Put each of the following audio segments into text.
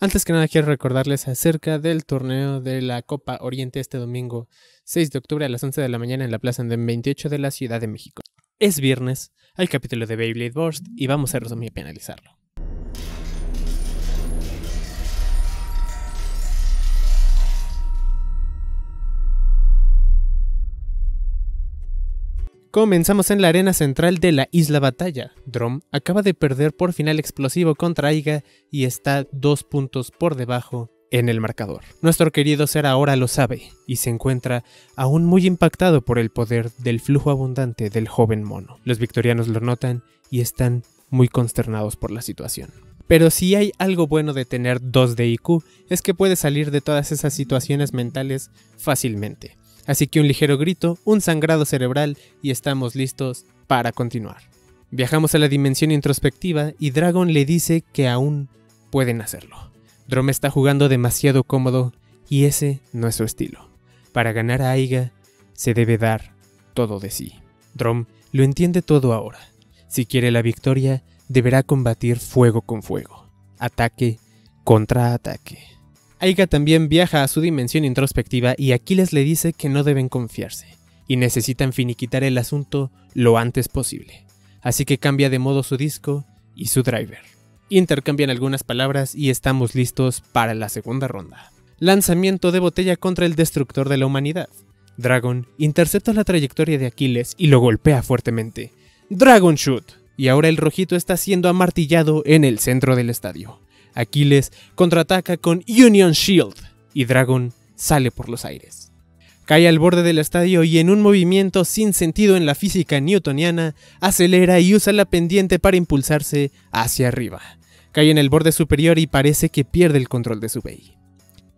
Antes que nada quiero recordarles acerca del torneo de la Copa Oriente este domingo 6 de octubre a las 11 de la mañana en la Plaza Andén 28 de la Ciudad de México. Es viernes, hay capítulo de Beyblade Burst y vamos a resumir y penalizarlo. Comenzamos en la arena central de la Isla Batalla. Drom acaba de perder por final explosivo contra Aiga y está dos puntos por debajo en el marcador. Nuestro querido ser ahora lo sabe y se encuentra aún muy impactado por el poder del flujo abundante del joven mono. Los victorianos lo notan y están muy consternados por la situación. Pero si hay algo bueno de tener 2 de IQ es que puede salir de todas esas situaciones mentales fácilmente. Así que un ligero grito, un sangrado cerebral y estamos listos para continuar. Viajamos a la dimensión introspectiva y Dragon le dice que aún pueden hacerlo. Drom está jugando demasiado cómodo y ese no es su estilo. Para ganar a Aiga se debe dar todo de sí. Drom lo entiende todo ahora. Si quiere la victoria, deberá combatir fuego con fuego, ataque contra ataque. Aiga también viaja a su dimensión introspectiva y Aquiles le dice que no deben confiarse y necesitan finiquitar el asunto lo antes posible. Así que cambia de modo su disco y su driver. Intercambian algunas palabras y estamos listos para la segunda ronda. Lanzamiento de botella contra el destructor de la humanidad. Dragon intercepta la trayectoria de Aquiles y lo golpea fuertemente. Dragon Shoot. Y ahora el rojito está siendo amartillado en el centro del estadio. Aquiles contraataca con Union Shield y Dragon sale por los aires. Cae al borde del estadio y en un movimiento sin sentido en la física newtoniana, acelera y usa la pendiente para impulsarse hacia arriba. Cae en el borde superior y parece que pierde el control de su Bey.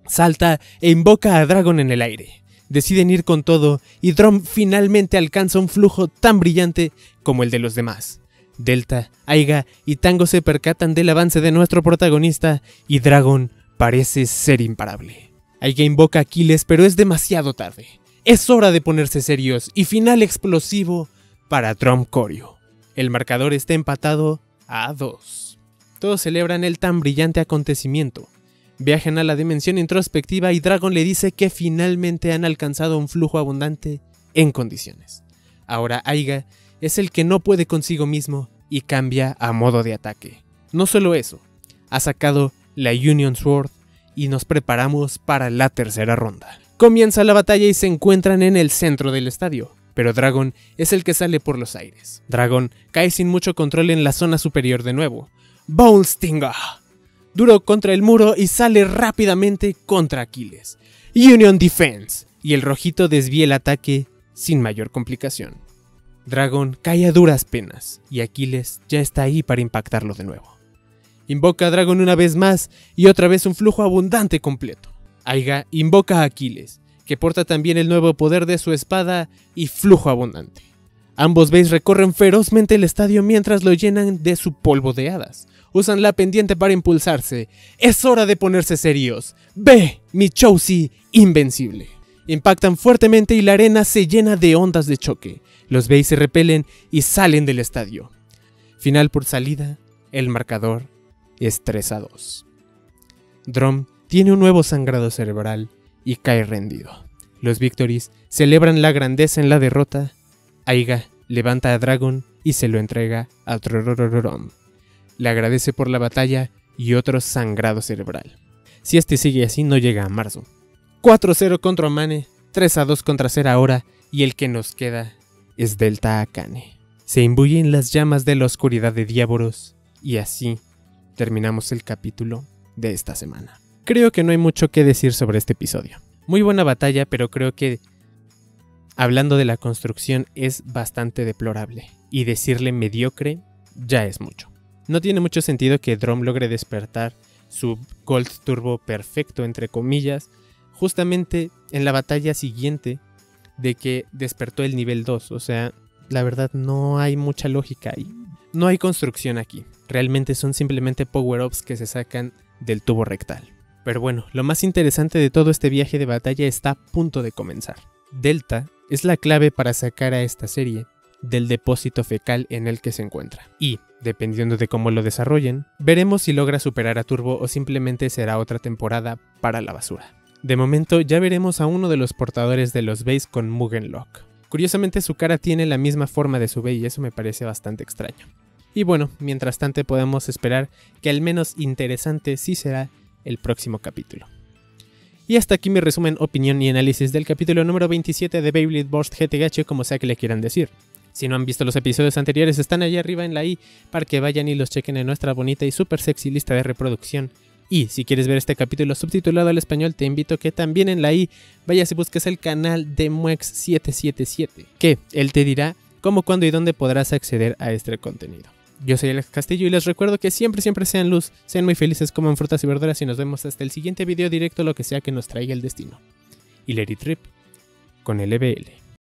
Salta e invoca a Dragon en el aire. Deciden ir con todo y Drum finalmente alcanza un flujo tan brillante como el de los demás. Delta, Aiga y Tango se percatan del avance de nuestro protagonista y Dragon parece ser imparable. Aiga invoca a Aquiles pero es demasiado tarde. Es hora de ponerse serios y final explosivo para Drum Corio. El marcador está empatado a 2. Todos celebran el tan brillante acontecimiento. Viajan a la dimensión introspectiva y Dragon le dice que finalmente han alcanzado un flujo abundante en condiciones. Ahora Aiga es el que no puede consigo mismo y cambia a modo de ataque. No solo eso, ha sacado la Union Sword y nos preparamos para la tercera ronda. Comienza la batalla y se encuentran en el centro del estadio, pero Dragon es el que sale por los aires. Dragon cae sin mucho control en la zona superior de nuevo. Bone Stinger. Duro contra el muro y sale rápidamente contra Aquiles. Union Defense. Y el rojito desvía el ataque sin mayor complicación. Dragon cae a duras penas y Aquiles ya está ahí para impactarlo de nuevo. Invoca a Dragon una vez más y otra vez un flujo abundante completo. Aiga invoca a Aquiles, que porta también el nuevo poder de su espada y flujo abundante. Ambos veis recorren ferozmente el estadio mientras lo llenan de su polvo de hadas. Usan la pendiente para impulsarse. Es hora de ponerse serios. Ve, mi Chousi invencible. Impactan fuertemente y la arena se llena de ondas de choque. Los veis se repelen y salen del estadio. Final por salida, el marcador es 3 a 2. Drum tiene un nuevo sangrado cerebral y cae rendido. Los Victories celebran la grandeza en la derrota. Aiga levanta a Dragon y se lo entrega a Trorororom. Le agradece por la batalla y otro sangrado cerebral. Si este sigue así, no llega a marzo. 4-0 contra Mane, 3 a 2 contra Ser ahora y el que nos queda es Delta Akane. Se imbuye en las llamas de la oscuridad de Diaboros y así terminamos el capítulo de esta semana. Creo que no hay mucho que decir sobre este episodio. Muy buena batalla, pero creo que hablando de la construcción es bastante deplorable y decirle mediocre ya es mucho. No tiene mucho sentido que Drom logre despertar su Gold Turbo perfecto entre comillas justamente en la batalla siguiente de que despertó el nivel 2. O sea, la verdad no hay mucha lógica ahí. No hay construcción aquí. Realmente son simplemente power-ups que se sacan del tubo rectal. Pero bueno, lo más interesante de todo este viaje de batalla está a punto de comenzar. Delta es la clave para sacar a esta serie del depósito fecal en el que se encuentra. Y, dependiendo de cómo lo desarrollen, veremos si logra superar a Turbo o simplemente será otra temporada para la basura. De momento ya veremos a uno de los portadores de los Bays con Mugenlock. Curiosamente su cara tiene la misma forma de su Bay y eso me parece bastante extraño. Y bueno, mientras tanto podemos esperar que al menos interesante sí será el próximo capítulo. Y hasta aquí mi resumen, opinión y análisis del capítulo número 27 de Beyblade Burst GT como sea que le quieran decir. Si no han visto los episodios anteriores, están allí arriba en la i para que vayan y los chequen en nuestra bonita y super sexy lista de reproducción. Y si quieres ver este capítulo subtitulado al español, te invito a que también en la i vayas y busques el canal de Muex777, que él te dirá cómo, cuándo y dónde podrás acceder a este contenido. Yo soy Alex Castillo y les recuerdo que siempre, siempre sean luz, sean muy felices, coman frutas y verduras y nos vemos hasta el siguiente video directo, lo que sea que nos traiga el destino. Y Larry Trip con LBL.